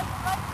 run, run.